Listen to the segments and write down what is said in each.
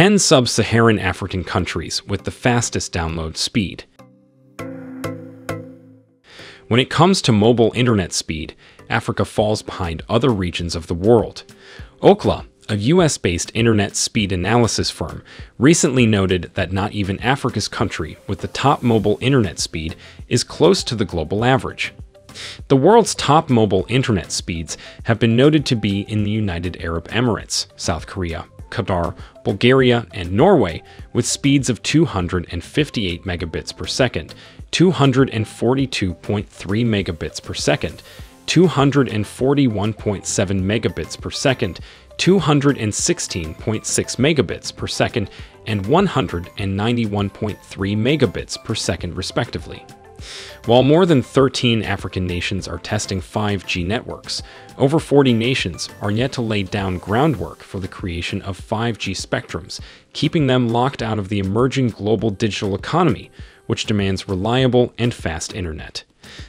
10 sub-Saharan African countries with the fastest download speed. When it comes to mobile internet speed, Africa falls behind other regions of the world. Ookla, a US-based internet speed analysis firm, recently noted that not even Africa's country with the top mobile internet speed is close to the global average. The world's top mobile internet speeds have been noted to be in the United Arab Emirates, South Korea, Qatar, Bulgaria, and Norway with speeds of 258 megabits per second, 242.3 megabits per second, 241.7 megabits per second, 216.6 megabits per second, and 191.3 megabits per second, respectively. While more than 13 African nations are testing 5G networks, over 40 nations are yet to lay down groundwork for the creation of 5G spectrums, keeping them locked out of the emerging global digital economy, which demands reliable and fast internet.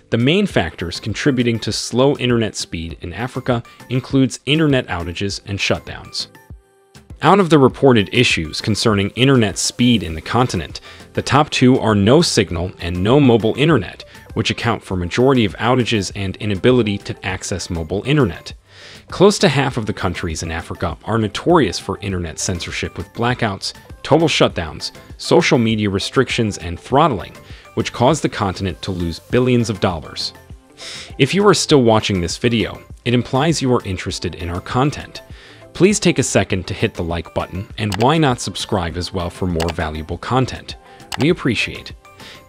The main factors contributing to slow internet speed in Africa includes internet outages and shutdowns. Out of the reported issues concerning internet speed in the continent, the top two are no signal and no mobile internet, which account for majority of outages and inability to access mobile internet. Close to half of the countries in Africa are notorious for internet censorship with blackouts, total shutdowns, social media restrictions, and throttling, which caused the continent to lose billions of dollars. If you are still watching this video, it implies you are interested in our content. Please take a second to hit the like button, and why not subscribe as well for more valuable content. We appreciate.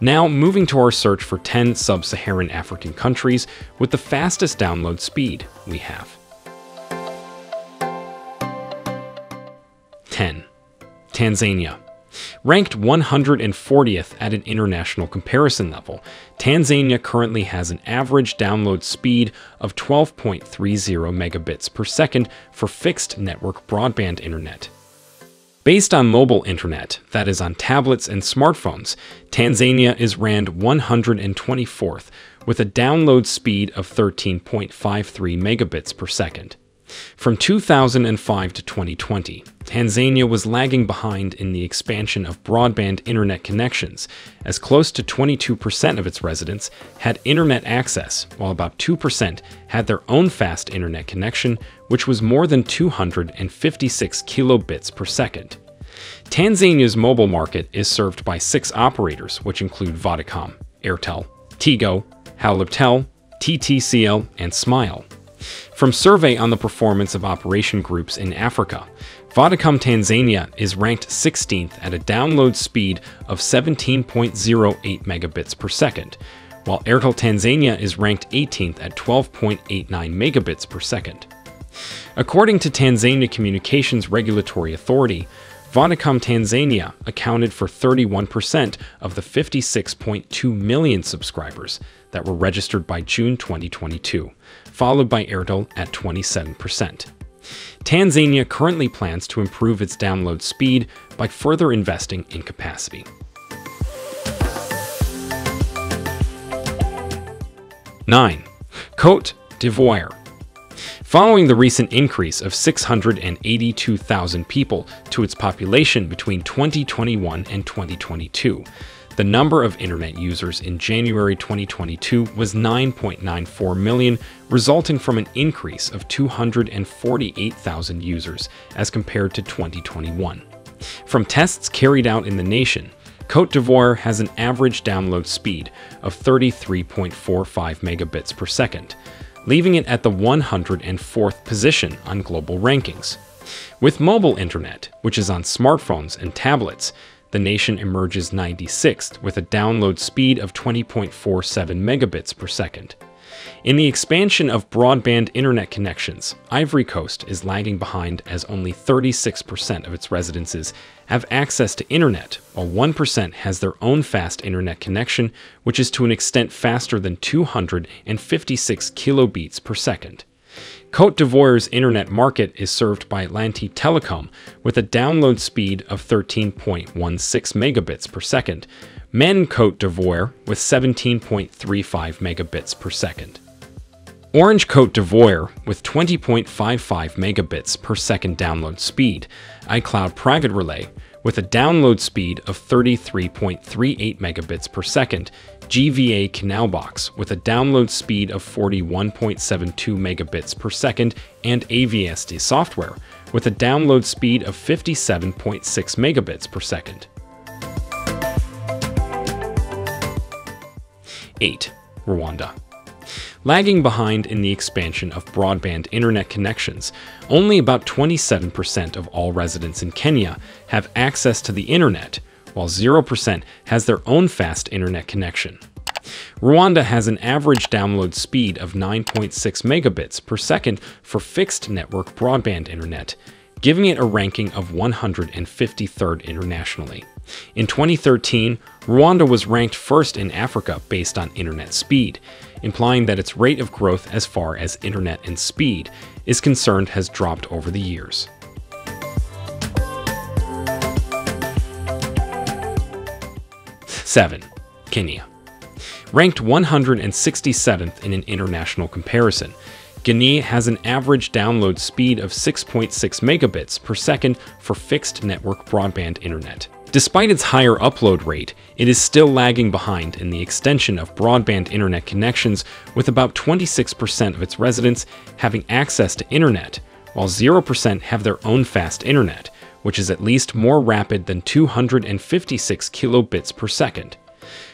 Now, moving to our search for 10 sub-Saharan African countries with the fastest download speed we have. 10. Tanzania Ranked 140th at an international comparison level, Tanzania currently has an average download speed of 12.30 megabits per second for fixed network broadband internet. Based on mobile internet, that is on tablets and smartphones, Tanzania is ranked 124th with a download speed of 13.53 megabits per second. From 2005 to 2020, Tanzania was lagging behind in the expansion of broadband internet connections, as close to 22% of its residents had internet access, while about 2% had their own fast internet connection, which was more than 256 kilobits per second. Tanzania's mobile market is served by six operators, which include Vodacom, Airtel, Tigo, Halotel, TTCL, and Smile. From survey on the performance of operation groups in Africa, Vodacom Tanzania is ranked 16th at a download speed of 17.08 megabits per second, while Airtel Tanzania is ranked 18th at 12.89 megabits per second. According to Tanzania Communications Regulatory Authority, Vodacom Tanzania accounted for 31% of the 56.2 million subscribers that were registered by June 2022, followed by Airtel at 27%. Tanzania currently plans to improve its download speed by further investing in capacity. 9. Cote d'Ivoire Following the recent increase of 682,000 people to its population between 2021 and 2022, the number of internet users in January 2022 was 9.94 million, resulting from an increase of 248,000 users as compared to 2021. From tests carried out in the nation, Cote d'Ivoire has an average download speed of 33.45 megabits per second, leaving it at the 104th position on global rankings. With mobile internet, which is on smartphones and tablets, the nation emerges 96th with a download speed of 20.47 megabits per second. In the expansion of broadband internet connections, Ivory Coast is lagging behind as only 36% of its residences have access to internet, while 1% has their own fast internet connection, which is to an extent faster than 256 kilobits per second. Cote d'Ivoire's internet market is served by Atlantique Telecom with a download speed of 13.16 megabits per second, MTN Cote d'Ivoire with 17.35 megabits per second. Orange Cote d'Ivoire with 20.55 megabits per second download speed, iCloud Private Relay, with a download speed of 33.38 megabits per second, GVA Canal Box with a download speed of 41.72 megabits per second, and AVSD software with a download speed of 57.6 megabits per second. 8. Rwanda lagging behind in the expansion of broadband internet connections. Only about 27% of all residents in Kenya have access to the internet, while 0% has their own fast internet connection. Rwanda has an average download speed of 9.6 megabits per second for fixed network broadband internet, giving it a ranking of 153rd internationally. In 2013, Rwanda was ranked first in Africa based on internet speed, implying that its rate of growth as far as internet and speed is concerned has dropped over the years. Seven, Guinea. Ranked 167th in an international comparison, Guinea has an average download speed of 6.6 megabits per second for fixed network broadband internet. Despite its higher upload rate, it is still lagging behind in the extension of broadband internet connections, with about 26% of its residents having access to internet, while 0% have their own fast internet, which is at least more rapid than 256 kilobits per second.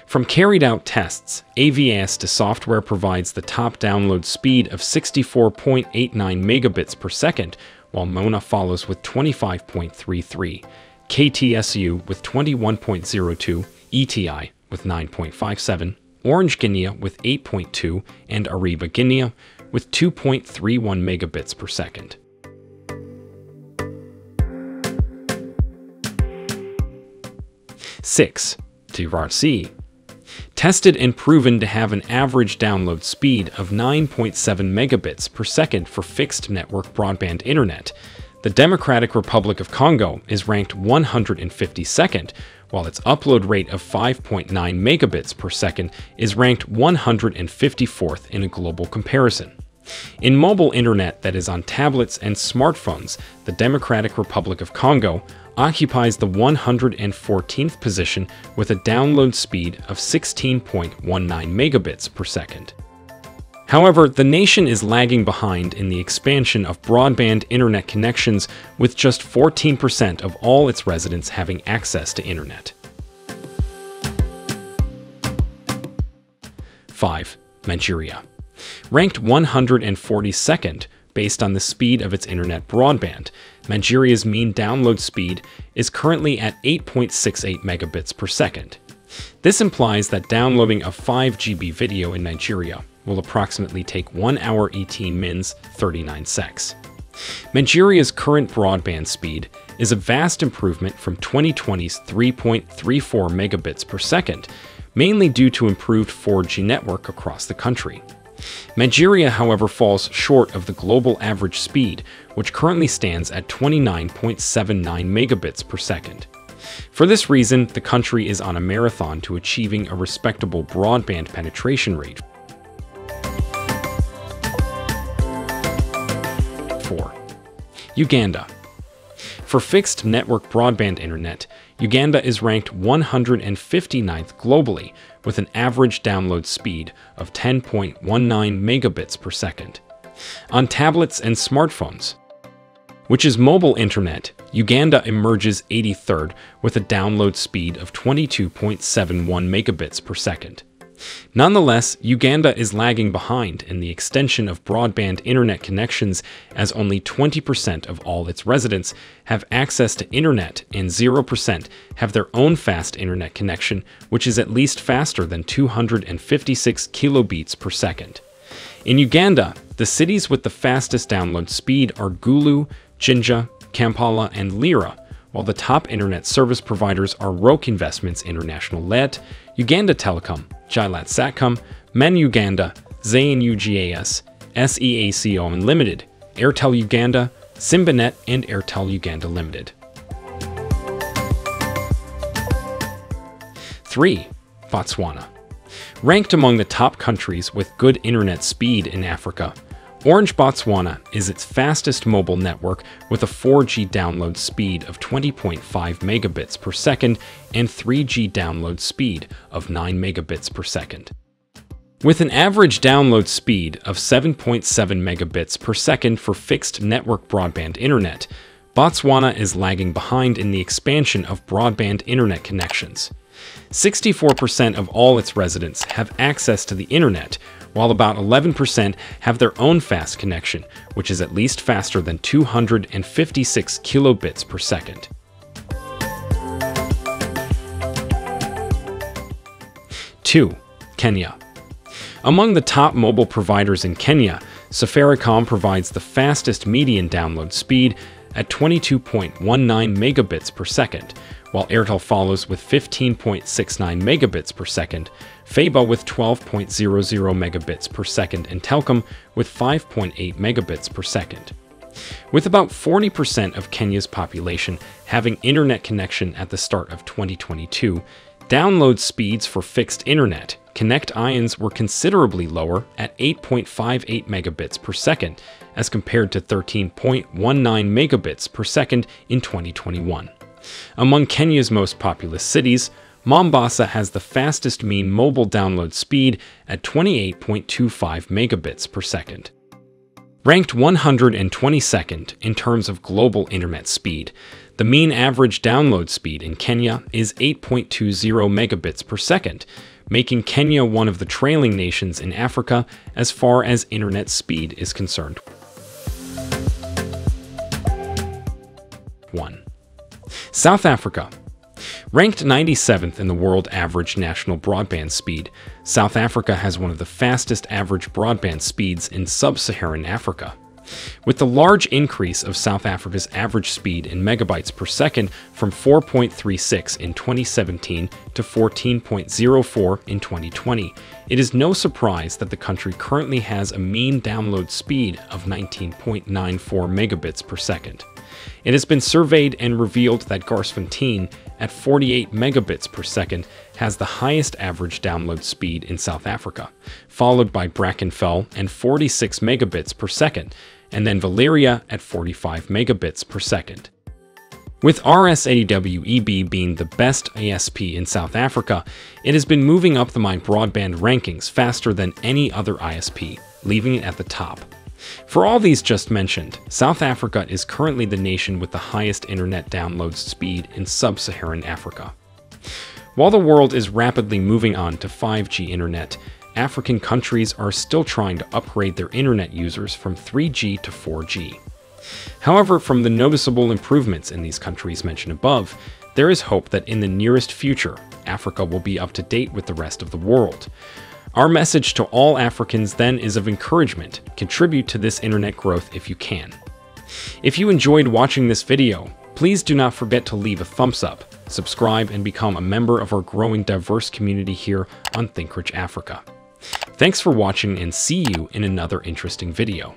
From carried out tests, AVSD software provides the top download speed of 64.89 megabits per second, while Mona follows with 25.33, KTSU with 21.02, ETI with 9.57, Orange Guinea with 8.2, and Areeba Guinea with 2.31 megabits per second. Six, DRC tested and proven to have an average download speed of 9.7 megabits per second for fixed network broadband internet. The Democratic Republic of Congo is ranked 152nd, while its upload rate of 5.9 megabits per second is ranked 154th in a global comparison. In mobile internet that is on tablets and smartphones, the Democratic Republic of Congo occupies the 114th position with a download speed of 16.19 megabits per second. However, the nation is lagging behind in the expansion of broadband internet connections, with just 14% of all its residents having access to internet. 5. Manchuria. Ranked 142nd based on the speed of its internet broadband, Nigeria's mean download speed is currently at 8.68 megabits per second. This implies that downloading a 5 GB video in Nigeria will approximately take 1 hour 18 mins 39 secs. Nigeria's current broadband speed is a vast improvement from 2020's 3.34 megabits per second, mainly due to improved 4G network across the country. Nigeria, however, falls short of the global average speed, which currently stands at 29.79 megabits per second. For this reason, the country is on a marathon to achieving a respectable broadband penetration rate. 4. Uganda. For fixed network broadband internet, Uganda is ranked 159th globally with an average download speed of 10.19 megabits per second. On tablets and smartphones, which is mobile internet, Uganda emerges 83rd with a download speed of 22.71 megabits per second. Nonetheless, Uganda is lagging behind in the extension of broadband internet connections as only 20% of all its residents have access to internet and 0% have their own fast internet connection, which is at least faster than 256 kilobits per second. In Uganda, the cities with the fastest download speed are Gulu, Jinja, Kampala, and Lira, while the top internet service providers are Roke Investments International LED, Uganda Telecom, Gilat Satcom, MTN Uganda, Zain UGAS, SEACO Unlimited, Airtel Uganda, Simbanet, and Airtel Uganda Limited. 3. Botswana. Ranked among the top countries with good internet speed in Africa, Orange Botswana is its fastest mobile network with a 4G download speed of 20.5 megabits per second and 3G download speed of 9 megabits per second. With an average download speed of 7.7 megabits per second for fixed network broadband internet, Botswana is lagging behind in the expansion of broadband internet connections. 64% of all its residents have access to the internet, while about 11% have their own fast connection, which is at least faster than 256 kilobits per second. Two, Kenya. Among the top mobile providers in Kenya, Safaricom provides the fastest median download speed at 22.19 megabits per second, while Airtel follows with 15.69 megabits per second, Faiba with 12.00 megabits per second, and Telkom with 5.8 megabits per second. With about 40% of Kenya's population having internet connection at the start of 2022, download speeds for fixed internet, Connect ions were considerably lower at 8.58 megabits per second, as compared to 13.19 megabits per second in 2021. Among Kenya's most populous cities, Mombasa has the fastest mean mobile download speed at 28.25 megabits per second. Ranked 122nd in terms of global internet speed, the mean average download speed in Kenya is 8.20 megabits per second, making Kenya one of the trailing nations in Africa as far as internet speed is concerned. 1. South Africa. Ranked 97th in the world average national broadband speed, South Africa has one of the fastest average broadband speeds in sub-Saharan Africa. With the large increase of South Africa's average speed in megabytes per second from 4.36 in 2017 to 14.04 in 2020, it is no surprise that the country currently has a mean download speed of 19.94 megabits per second. It has been surveyed and revealed that Garsfontein, at 48 megabits per second, has the highest average download speed in South Africa, followed by Brackenfell and 46 megabits per second, and then Valeria at 45 megabits per second. With RSAWEB being the best ISP in South Africa, it has been moving up the My Broadband rankings faster than any other ISP, leaving it at the top. For all these just mentioned, South Africa is currently the nation with the highest internet download speed in sub-Saharan Africa. While the world is rapidly moving on to 5G internet, African countries are still trying to upgrade their internet users from 3G to 4G. However, from the noticeable improvements in these countries mentioned above, there is hope that in the nearest future, Africa will be up to date with the rest of the world. Our message to all Africans then is of encouragement. Contribute to this internet growth if you can. If you enjoyed watching this video, please do not forget to leave a thumbs up, subscribe, and become a member of our growing diverse community here on ThinkRich Africa. Thanks for watching and see you in another interesting video.